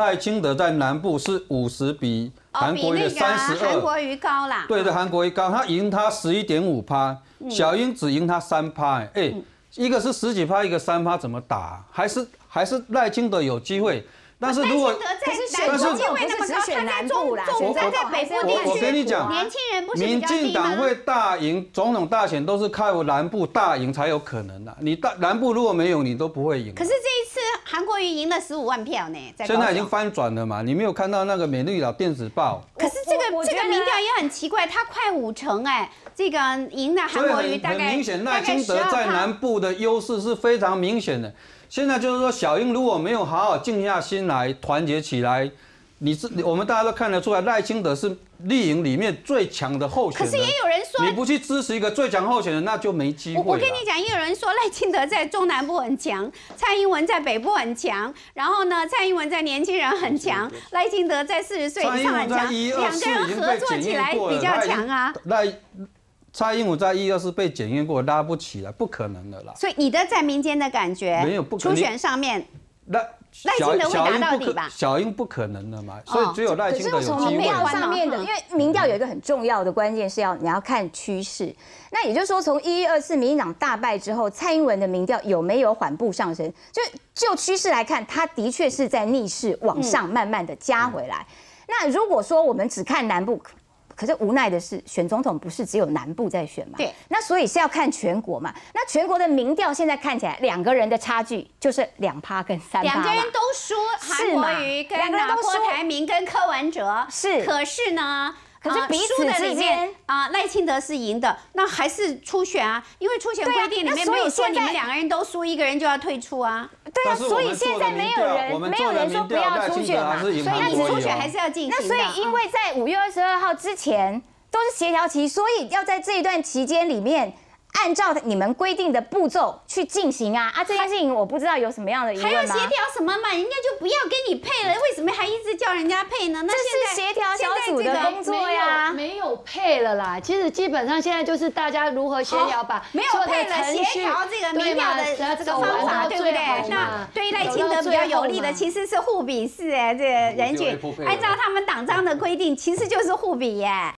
赖清德在南部是五十比韩国瑜的三十二，韩国瑜高啦。对的，韩国瑜高，他赢他十一点五趴，小英只赢他三趴，哎，一个是十几趴，一个三趴，怎么打？还是还是赖清德有机会？但是如果但是选中机会那么高，他在中中在在北部地区，我跟你讲，年轻人不是民进党会大赢总统大选，都是靠南部大赢才有可能的。你大南部如果没有，你都不会赢。可是这韩国瑜赢了十五万票呢，现在已经翻转了嘛？你没有看到那个美丽岛电子报？可是这个这个民调也很奇怪，他快五成哎，这个赢了韩国瑜大概明显赖清德在南部的优势是非常明显的。现在就是说，小英如果没有好好静下心来团结起来，你是我们大家都看得出来，赖清德是绿营里面最强的候选人。可是也有人说，你不去支持一个最强候选人，那就没机会。我跟你讲，也有人说赖清德在中南部很强，蔡英文在北部很强，然后呢，蔡英文在年轻人很强，赖清德在四十岁以上很强，两个人合作起来比较强啊。赖。蔡英文在一二是被检验过，拉不起来，不可能的啦。所以你的在民间的感觉，没有不可能。初选上面，那赖清德会达到底吧？小英不可能的嘛，所以只有赖清德有机会。民调上面的，因为民调有一个很重要的关键是要你要看趋势。那也就是说，从一一二四民进党大败之后，蔡英文的民调有没有缓步上升？就就趋势来看，它的确是在逆势往上慢慢的加回来。那如果说我们只看南部。可是无奈的是，选总统不是只有南部在选嘛？对。那所以是要看全国嘛？那全国的民调现在看起来，两个人的差距就是两趴跟三趴。两个人都输，韩国瑜跟拿破台铭跟柯文哲是。可是呢？可是彼此之间啊，赖清德是赢的，那还是初选啊？因为初选规定里面没有说你们两个人都输，一个人就要退出啊。对啊，所以现在没有人没有人说不要初选嘛，所以你初选还是要进行。那所以因为在五月二十二号之前都是协调期，所以要在这一段期间里面。按照你们规定的步骤去进行啊啊！这件事情我不知道有什么样的疑问还要协调什么嘛？人家就不要跟你配了，为什么还叫人家配呢？那是协调小组的工作呀，没有配了啦。其实基本上现在就是大家如何协调吧，没有配了协调这个民调的这个方法，对不对？那对于赖清德比较有利的，其实是互比式哎，这个人均按照他们党章的规定，其实就是互比耶。